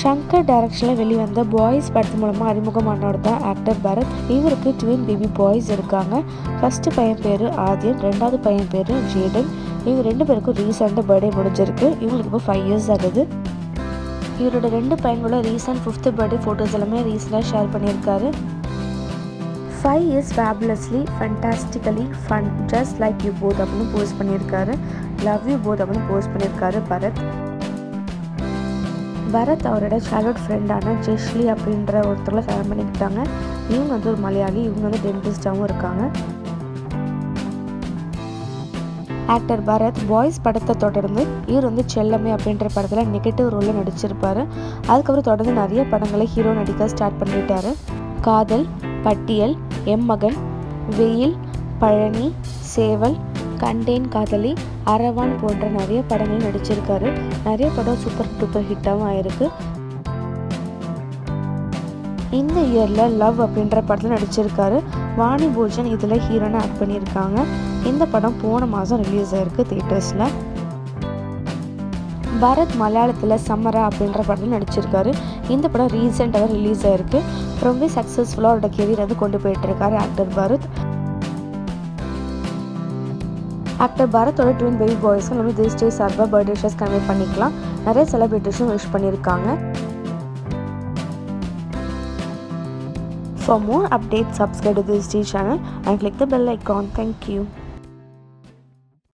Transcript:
ஷங்கர் டைரக்ஷனில் வெளிவந்த பாய்ஸ் படத்து மூலமாக அறிமுகமானவர் தான் ஆக்டர் பரத். இவருக்கு ட்வின் பேபி பாய்ஸ் இருக்காங்க. ஃபஸ்ட்டு பையன் பேர் ஆதியன் ரெண்டாவது பையன் பேர் ஜேடன். இவங்க ரெண்டு பேருக்கும் ரீசெண்டாக பர்த்டே முடிஞ்சிருக்கு. இவங்களுக்கு இப்போ ஃபைவ் இயர்ஸ் ஆகுது. இவரோட ரெண்டு பையனோட ரீசெண்ட் ஃபிஃப்த்து பர்த்டே ஃபோட்டோஸ் எல்லாமே ரீசெண்டாக ஷேர் பண்ணியிருக்காரு. Five years fabulously fantastically fun just like you both அப்படின்னு போஸ்ட் பண்ணியிருக்காரு. லவ் யூ போத் அப்படின்னு போஸ்ட் பண்ணியிருக்காரு பரத். பரத் அவரோட சைல்ட்ஹுட் ஃப்ரெண்டான ஜெஷ்லி அப்படின்ற ஒருத்தவங்களை கல்யாணம் பண்ணிக்கிட்டாங்க. இவங்க வந்து ஒரு மலையாளி இவங்க வந்து டென்டிஸ்டாகவும் இருக்காங்க. ஆக்டர் பரத் பாய்ஸ் படத்தை தொடர்ந்து இவர் வந்து செல்லமே அப்படின்ற படத்தில் நெகட்டிவ் ரோலில் நடிச்சிருப்பாரு. அதுக்கப்புறம் தொடர்ந்து நிறைய படங்களை ஹீரோ நடிக்க ஸ்டார்ட் பண்ணிட்டாரு. காதல் பட்டியல் எம் மகன் வெயில் பழனி சேவல் கண்டேன் காதலி அரவான் போன்ற நிறைய படங்கள் நடிச்சிருக்காரு. நிறைய படம் சூப்பர் டூப்பர் ஹிட்டாகவும் ஆயிருக்கு. இந்த இயரில் லவ் அப்படின்ற படத்தில் நடிச்சிருக்காரு. வாணி பூஜன் இதில் ஹீரோனை ஆட் பண்ணியிருக்காங்க. இந்த படம் போன மாதம் ரிலீஸ் ஆயிருக்கு தேட்டர்ஸில் பரத் மலையாளத்தில் சம்மரா அப்படின்ற படத்தில் நடிச்சிருக்காரு. இந்த படம் ரீசெண்டாக ரிலீஸ் ஆயிருக்கு. ரொம்ப சக்ஸஸ்ஃபுல்லாக அவரோட கெரியர் வந்து கொண்டு போயிட்டுருக்காரு ஆக்டர் பரத். ஆக்டர் பரத்தோட ட்வின் பேபி பாய்ஸும் நம்ம திஸ் டே சார்பாக பர்த்டே ஷேஸ் கன்வே பண்ணிக்கலாம். நிறைய செலிப்ரிட்டிஸும் விஷ் பண்ணியிருக்காங்க. For more update subscribe to this G channel and click the bell icon.